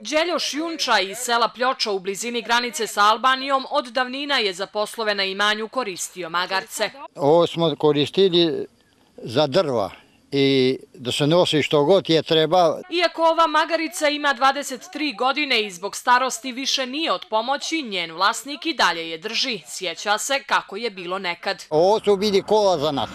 Đeljo Šjunča iz sela Pljoča u blizini granice sa Albanijom od davnina je za poslove na imanju koristio magarce. Ovo smo koristili za drva i da se nosi što god je treba. Iako ova magarica ima 23 godine i zbog starosti više nije od pomoći, njen vlasnik i dalje je drži. Sjeća se kako je bilo nekad. Ovo su bili kola za nas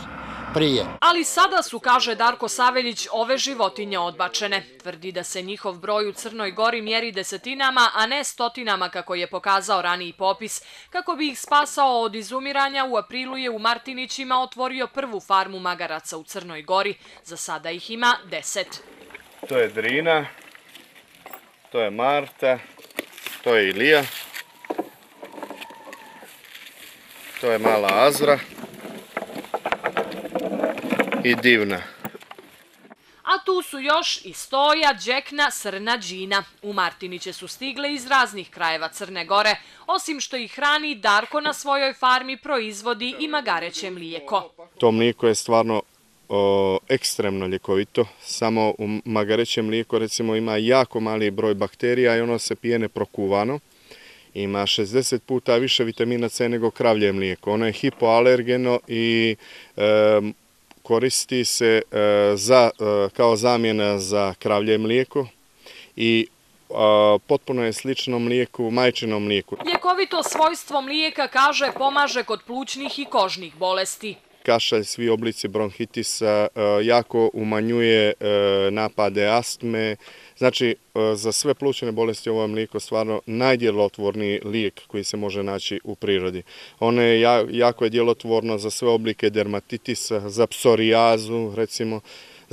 prije. Ali sada su, kaže Darko Saveljić, ove životinje odbačene. Tvrdi da se njihov broj u Crnoj gori mjeri desetinama, a ne stotinama kako je pokazao raniji popis. Kako bi ih spasao od izumiranja, u aprilu je u Martinićima otvorio prvu farmu magaraca u Crnoj gori. Za sada ih ima deset. To je Drina, to je Marta, to je Ilija, to je mala Azra i divna. A tu su još i Stoja, Džekna, Srna, Džina. U Martiniće su stigle iz raznih krajeva Crne Gore, osim što ih hrani Darko na svojoj farmi proizvodi i magareće mlijeko. To mlijeko je stvarno o, ekstremno ljekovito. Samo u magareće mlijeko recimo ima jako mali broj bakterija i ono se pije neprokuvano. Ima 60 puta više vitamina C nego kravlje mlijeko. Ono je hipoalergeno i e, koristi se e, za, e, kao zamjena za kravlje mlijeko i e, potpuno je slično mlijeku, majčinom mlijeku. Ljekovito svojstvo mlijeka, kaže, pomaže kod plućnih i kožnih bolesti. Kašalj, svi oblici bronhitisa, e, jako umanjuje e, napade astme, Znači, e, za sve plućene bolesti ovo je mlijeko stvarno najdjelotvorniji lijek koji se može naći u prirodi. Ono je jako je djelotvorno za sve oblike dermatitisa, za psorijazu, recimo,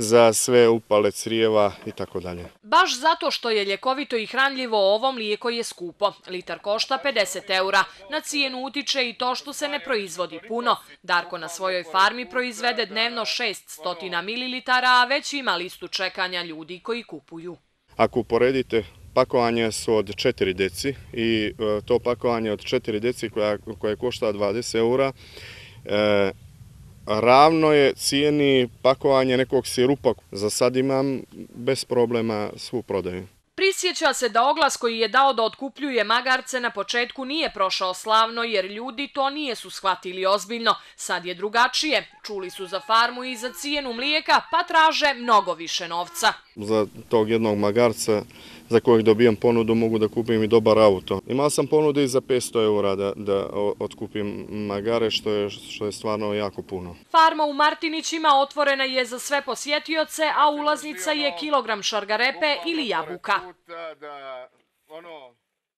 za sve upale crijeva i tako dalje. Baš zato što je ljekovito i hranljivo, ovo mlijeko je skupo. Litar košta 50 eura. Na cijenu utiče i to što se ne proizvodi puno. Darko na svojoj farmi proizvede dnevno 600 ml, a već ima listu čekanja ljudi koji kupuju. Ako uporedite, pakovanje su od 4 deci i e, to pakovanje od 4 deci koje košta 20 eura, e, ravno je cijeni pakovanje nekog sirupa. Za sad imam bez problema svu prodaju. Prisjeća se da oglas koji je dao da otkupljuje magarce na početku nije prošao slavno jer ljudi to nije su shvatili ozbiljno. Sad je drugačije. Čuli su za farmu i za cijenu mlijeka pa traže mnogo više novca. Za tog jednog magarca za kojeg dobijam ponudu mogu da kupim i dobar auto. Imao sam ponudu i za 500 eura da, da otkupim magare, što je, što je stvarno jako puno. Farma u Martinićima otvorena je za sve posjetioce, a ulaznica je kilogram šargarepe ili jabuka.